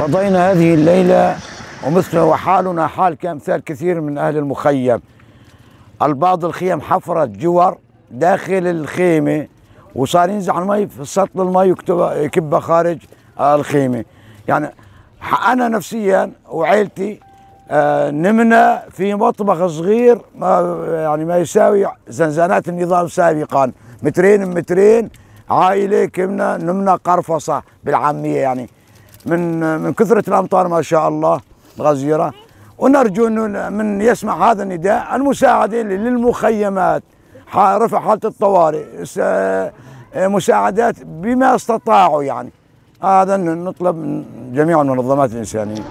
قضينا هذه الليلة ومثل وحالنا حال كأمثال كثير من أهل المخيم. البعض الخيم حفرت جور داخل الخيمة وصار ينزع المي في سطل المي يكبها خارج الخيمة. يعني أنا نفسيا وعيلتي آه، نمنا في مطبخ صغير ما يعني ما يساوي زنزانات النظام سابقا. مترين مترين عائلة كنا نمنا قرفصة بالعامية يعني. من من كثرة الأمطار ما شاء الله الغزيرة. ونرجو أنه من يسمع هذا النداء المساعدة للمخيمات رفع حالة الطوارئ مساعدات بما استطاعوا يعني. هذا نطلب من جميع المنظمات الإنسانية.